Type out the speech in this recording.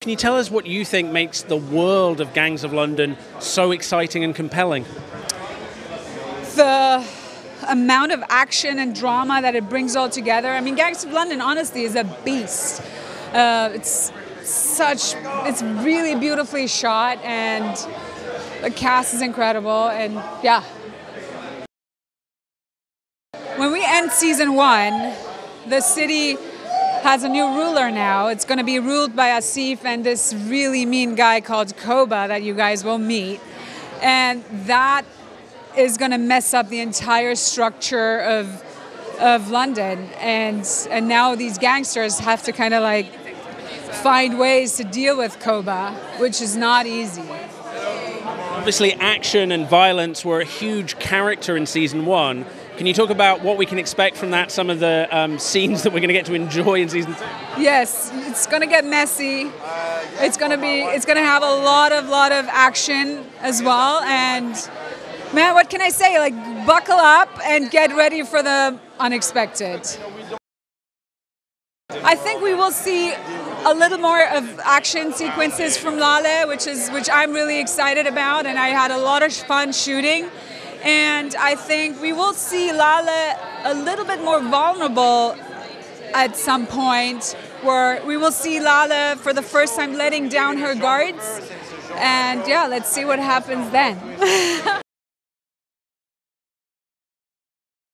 Can you tell us what you think makes the world of Gangs of London so exciting and compelling? The amount of action and drama that it brings all together. I mean, Gangs of London, honestly, is a beast. Uh, it's such, it's really beautifully shot, and the cast is incredible, and yeah. When we end season one, the city has a new ruler now. It's going to be ruled by Asif and this really mean guy called Koba that you guys will meet. And that is going to mess up the entire structure of of London and and now these gangsters have to kind of like find ways to deal with Koba, which is not easy. Obviously, action and violence were a huge character in season one. Can you talk about what we can expect from that? Some of the um, scenes that we're going to get to enjoy in season two. Yes, it's going to get messy. It's going to be. It's going to have a lot of lot of action as well. And man, what can I say? Like, buckle up and get ready for the unexpected. I think we will see a little more of action sequences from Lale, which is which I'm really excited about, and I had a lot of fun shooting. And I think we will see Lale a little bit more vulnerable at some point, where we will see Lale for the first time letting down her guards. And yeah, let's see what happens then.